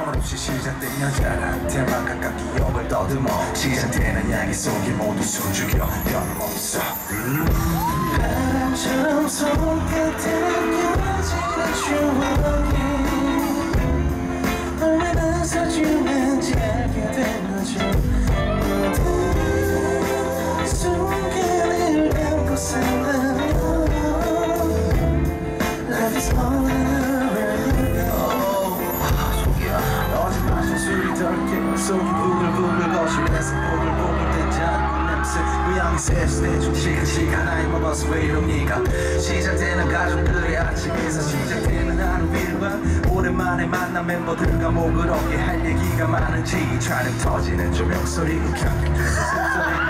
없이 시작된 여자한테만 가깝 기억을 더듬어 시작되는 양의 속에 모두 숨죽여 변함없어. 바람처럼 손끝에 느껴지는 추억이 얼마나 소중한지 알게 된 거죠. 모든 순간을 담고 살아 Life is all around 덜게 속이 부글부글 거실에서 보글보글 된장 냄새 고양이 중식은 시간 나이 먹어서 왜 이럽니까 시작되는 가족들의 아침 인사 시작되는 하루 일과 오랜만에 만난 멤버들과 목을 얻게 할 얘기가 많은지 촬영 터지는 조명 소리 우경경에서 샘소리는